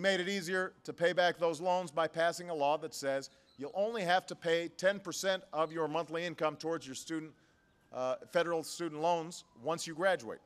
We made it easier to pay back those loans by passing a law that says you'll only have to pay 10% of your monthly income towards your student, uh, federal student loans once you graduate.